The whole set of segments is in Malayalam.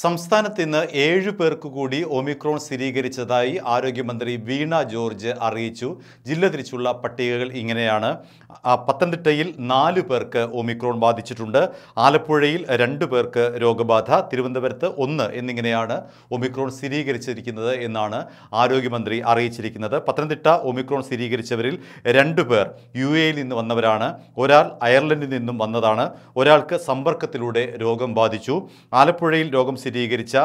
സംസ്ഥാനത്ത് ഇന്ന് ഏഴു പേർക്ക് കൂടി ഒമിക്രോൺ സ്ഥിരീകരിച്ചതായി ആരോഗ്യമന്ത്രി വീണ ജോർജ് അറിയിച്ചു. ജില്ല തിരിച്ചുള്ള പട്ടികകൾ ഇങ്ങനെയാണ്. പത്തനംതിട്ടയിൽ നാല് പേർക്ക് ഒമിക്രോൺ ബാധിച്ചിട്ടുണ്ട്. ആലപ്പുഴയിൽ രണ്ട് പേർക്ക് രോഗബാധ. തിരുവനന്തപുരത്ത് ഒന്ന് എന്നിങ്ങനെയാണ് ഒമിക്രോൺ സ്ഥിരീകരിച്ചിരിക്കുന്നത് എന്നാണ് ആരോഗ്യമന്ത്രി അറിയിച്ചിരിക്കുന്നത്. പത്തനംതിട്ട ഒമിക്രോൺ സ്ഥിരീകരിച്ചവരിൽ രണ്ട് പേർ യു എയിൽ നിന്ന് വന്നവരാണ്. ഒരാൾ അയർലൻഡിൽ നിന്നും വന്നതാണ്. ഒരാൾക്ക് സമ്പർക്കത്തിലൂടെ രോഗം ബാധിച്ചു. ആലപ്പുഴയിൽ രോഗം സ്ഥിരീകരിച്ച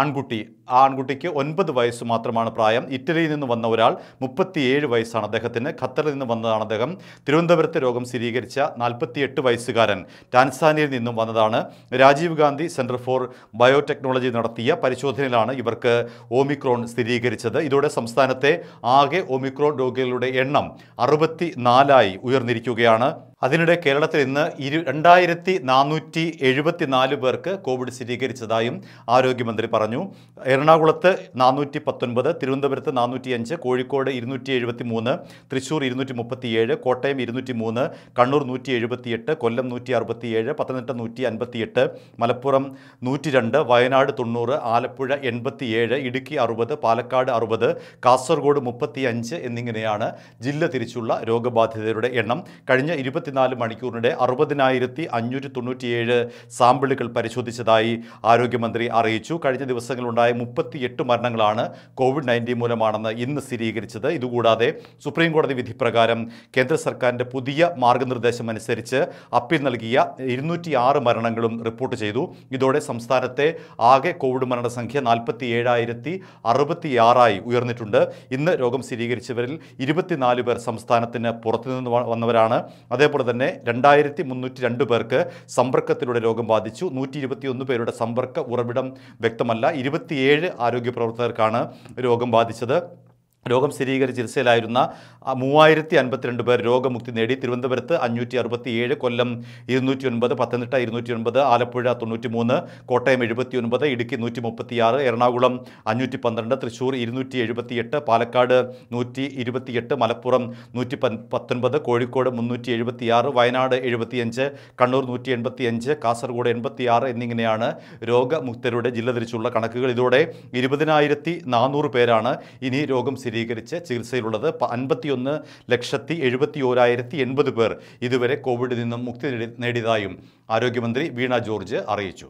ആൺകുട്ടി. ആ ആൺകുട്ടിക്ക് ഒൻപത് വയസ്സ് മാത്രമാണ് പ്രായം. ഇറ്റലിയിൽ നിന്ന് വന്ന ഒരാൾ മുപ്പത്തിയേഴ് വയസ്സാണ് അദ്ദേഹത്തിന്. ഖത്തറിൽ നിന്ന് വന്നതാണ് അദ്ദേഹം. തിരുവനന്തപുരത്ത് രോഗം സ്ഥിരീകരിച്ച നാൽപ്പത്തിയെട്ട് വയസ്സുകാരൻ ടാൻസാനിയയിൽ നിന്നും വന്നതാണ്. Rajiv Gandhi centre for biotechnology നടത്തിയ പരിശോധനയിലാണ് ഇവർക്ക് ഓമിക്രോൺ സ്ഥിരീകരിച്ചത്. ഇതോടെ സംസ്ഥാനത്തെ ആകെ ഒമിക്രോൺ രോഗികളുടെ എണ്ണം അറുപത്തി നാലായി ഉയർന്നിരിക്കുകയാണ്. അതിനിടെ കേരളത്തിൽ ഇന്ന് ഇരു രണ്ടായിരത്തി നാനൂറ്റി എഴുപത്തി നാല് പേർക്ക് കോവിഡ് സ്ഥിരീകരിച്ചതായും ആരോഗ്യമന്ത്രി പറഞ്ഞു. എറണാകുളത്ത് നാനൂറ്റി പത്തൊൻപത് തിരുവനന്തപുരത്ത് നാനൂറ്റി അഞ്ച് കോഴിക്കോട് ഇരുന്നൂറ്റി എഴുപത്തി മൂന്ന് തൃശ്ശൂർ ഇരുന്നൂറ്റി മുപ്പത്തിയേഴ് കോട്ടയം ഇരുന്നൂറ്റി മൂന്ന് കണ്ണൂർ നൂറ്റി എഴുപത്തിയെട്ട് കൊല്ലം നൂറ്റി അറുപത്തിയേഴ് പത്തനംതിട്ട നൂറ്റി അൻപത്തിയെട്ട് മലപ്പുറം നൂറ്റി രണ്ട് വയനാട് തൊണ്ണൂറ് ആലപ്പുഴ എൺപത്തിയേഴ് ഇടുക്കി അറുപത് പാലക്കാട് അറുപത് കാസർഗോഡ് മുപ്പത്തി അഞ്ച് എന്നിങ്ങനെയാണ് ജില്ല തിരിച്ചുള്ള രോഗബാധിതരുടെ എണ്ണം. കഴിഞ്ഞ ഇരുപത്തിനാല് മണിക്കൂറിനിടെ അറുപതിനായിരത്തി അഞ്ഞൂറ്റി തൊണ്ണൂറ്റിയേഴ് സാമ്പിളുകൾ പരിശോധിച്ചതായി ആരോഗ്യമന്ത്രി അറിയിച്ചു. കഴിഞ്ഞ ദിവസങ്ങളുണ്ടായ മുപ്പത്തിയെട്ട് മരണങ്ങളാണ് കോവിഡ് നയന്റീൻ മൂലമാണെന്ന് ഇന്ന് സ്ഥിരീകരിച്ചത്. ഇതുകൂടാതെ സുപ്രീം കോടതി വിധി പ്രകാരം കേന്ദ്ര സർക്കാരിന്റെ പുതിയ മാർഗനിർദ്ദേശം അനുസരിച്ച് അപ്പീൽ നൽകിയ ഇരുന്നൂറ്റി ആറ് മരണങ്ങളും റിപ്പോർട്ട് ചെയ്തു. ഇതോടെ സംസ്ഥാനത്തെ ആകെ കോവിഡ് മരണസംഖ്യ നാൽപ്പത്തി ഏഴായിരത്തി അറുപത്തിയാറായി ഉയർന്നിട്ടുണ്ട്. ഇന്ന് രോഗം സ്ഥിരീകരിച്ചവരിൽ ഇരുപത്തിനാല് പേർ സംസ്ഥാനത്തിന് പുറത്തുനിന്ന് വന്നവരാണ്. അതേപോലെ തന്നെ രണ്ടായിരത്തി മുന്നൂറ്റി രണ്ട് പേർക്ക് സമ്പർക്കത്തിലൂടെ രോഗം ബാധിച്ചു. നൂറ്റി ഇരുപത്തിയൊന്ന് പേരുടെ സമ്പർക്ക ഉറവിടം വ്യക്തമല്ല. ഇരുപത്തിയേഴ് ആരോഗ്യ പ്രവർത്തകർക്കാണ് രോഗം ബാധിച്ചത്. രോഗം സ്ഥിരീകരിച്ച് ചികിത്സയിലായിരുന്ന മൂവായിരത്തി അൻപത്തിരണ്ട് പേർ രോഗമുക്തി നേടി. തിരുവനന്തപുരത്ത് അഞ്ഞൂറ്റി അറുപത്തിയേഴ് കൊല്ലം ഇരുന്നൂറ്റി ഒൻപത് പത്തനംതിട്ട ഇരുന്നൂറ്റി ഒൻപത് ആലപ്പുഴ തൊണ്ണൂറ്റി മൂന്ന് കോട്ടയം എഴുപത്തി ഒൻപത് ഇടുക്കി നൂറ്റി മുപ്പത്തിയാറ് എറണാകുളം അഞ്ഞൂറ്റി പന്ത്രണ്ട് തൃശ്ശൂർ ഇരുന്നൂറ്റി എഴുപത്തിയെട്ട് പാലക്കാട് നൂറ്റി ഇരുപത്തിയെട്ട് മലപ്പുറം നൂറ്റി പത്തൊൻപത് കോഴിക്കോട് മുന്നൂറ്റി എഴുപത്തിയാറ് വയനാട് എഴുപത്തിയഞ്ച് കണ്ണൂർ നൂറ്റി എൺപത്തിയഞ്ച് കാസർഗോഡ് എൺപത്തിയാറ് എന്നിങ്ങനെയാണ് രോഗമുക്തരുടെ ജില്ല തിരിച്ചുള്ള കണക്കുകൾ. ഇതോടെ ഇരുപതിനായിരത്തി നാനൂറ് പേരാണ് ഇനി രോഗം സ്ഥിരീകരിച്ച് ചികിത്സയിലുള്ളത് അൻപത്തിയൊന്ന് ലക്ഷത്തി എഴുപത്തി ഓരായിരത്തി എൺപത് പേർ ഇതുവരെ കോവിഡിൽ നിന്നും മുക്തി നേടി- നേടിയതായും ആരോഗ്യമന്ത്രി വീണ ജോർജ് അറിയിച്ചു.